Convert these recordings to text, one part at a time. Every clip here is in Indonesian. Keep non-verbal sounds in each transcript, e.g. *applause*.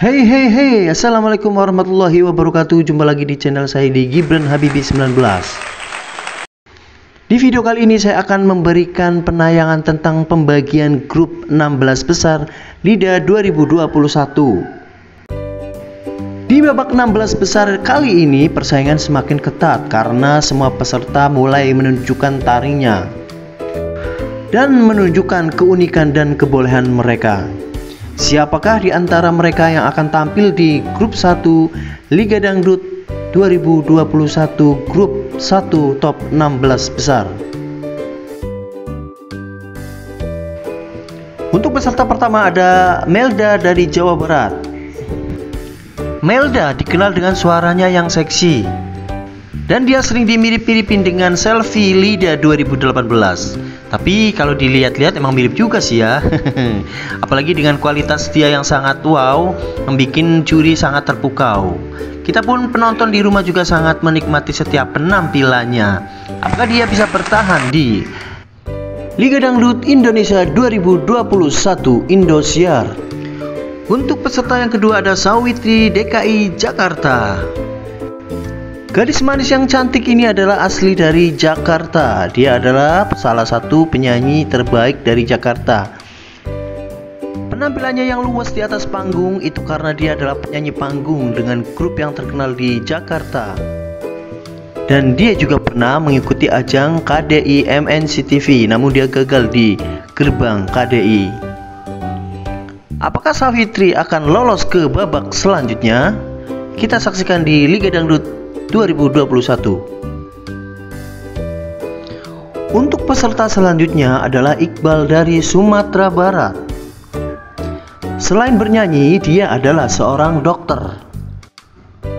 Hey hey hey, Assalamualaikum warahmatullahi wabarakatuh. Jumpa lagi di channel saya di Gibran Habibi 19 Di video kali ini saya akan memberikan penayangan tentang pembagian grup 16 besar LIDA 2021 Di babak 16 besar kali ini persaingan semakin ketat karena semua peserta mulai menunjukkan taringnya dan menunjukkan keunikan dan kebolehan mereka. Siapakah di antara mereka yang akan tampil di grup 1 Liga Dangdut 2021 grup 1 top 16 besar? Untuk peserta pertama ada Melda dari Jawa Barat. Melda dikenal dengan suaranya yang seksi dan dia sering dimirip-miripin dengan selfie Lida 2018 tapi kalau dilihat-lihat emang mirip juga sih ya. *laughs* Apalagi dengan kualitas dia yang sangat wow membuat juri sangat terpukau. Kita pun penonton di rumah juga sangat menikmati setiap penampilannya. Apakah dia bisa bertahan di Liga Dangdut Indonesia 2021 Indosiar? Untuk peserta yang kedua ada Sawitri DKI Jakarta Gadis manis yang cantik ini adalah asli dari Jakarta. Dia adalah salah satu penyanyi terbaik dari Jakarta. Penampilannya yang luas di atas panggung itu karena dia adalah penyanyi panggung dengan grup yang terkenal di Jakarta. Dan dia juga pernah mengikuti ajang KDI MNCTV namun dia gagal di gerbang KDI. Apakah Safitri akan lolos ke babak selanjutnya? Kita saksikan di Liga Dangdut 2021. Untuk peserta selanjutnya adalah Iqbal dari Sumatera Barat. Selain bernyanyi, dia adalah seorang dokter.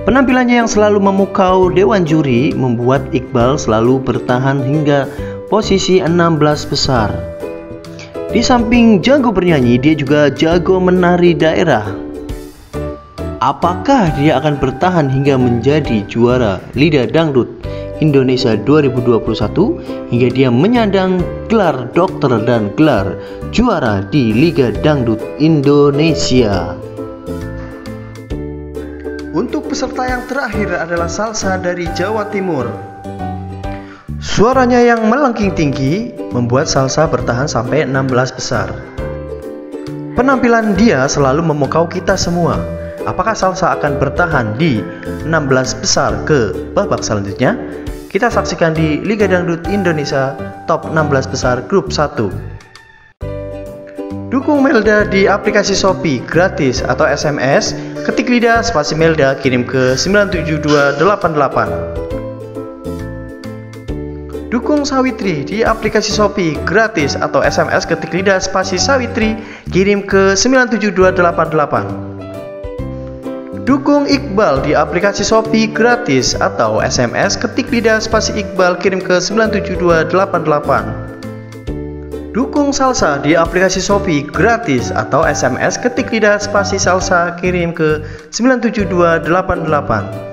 Penampilannya yang selalu memukau dewan juri membuat Iqbal selalu bertahan hingga posisi 16 besar. Di samping jago bernyanyi, dia juga jago menari daerah Apakah dia akan bertahan hingga menjadi juara Liga Dangdut Indonesia 2021 hingga dia menyandang gelar dokter dan gelar juara di Liga Dangdut Indonesia. Untuk peserta yang terakhir adalah Salsa dari Jawa Timur. Suaranya yang melengking tinggi membuat Salsa bertahan sampai 16 besar. Penampilan dia selalu memukau kita semua Apakah Salsa akan bertahan di 16 besar ke babak selanjutnya? Kita saksikan di Liga Dangdut Indonesia Top 16 Besar Grup 1. Dukung Melda di aplikasi Shopee gratis atau SMS, ketik lidah spasi Melda kirim ke 97288. Dukung Sawitri di aplikasi Shopee gratis atau SMS ketik lidah spasi Sawitri kirim ke 97288. Dukung Iqbal di aplikasi Shopee gratis atau SMS ketik lidah spasi Iqbal kirim ke 97288. Dukung Salsa di aplikasi Shopee gratis atau SMS ketik lidah spasi Salsa kirim ke 97288.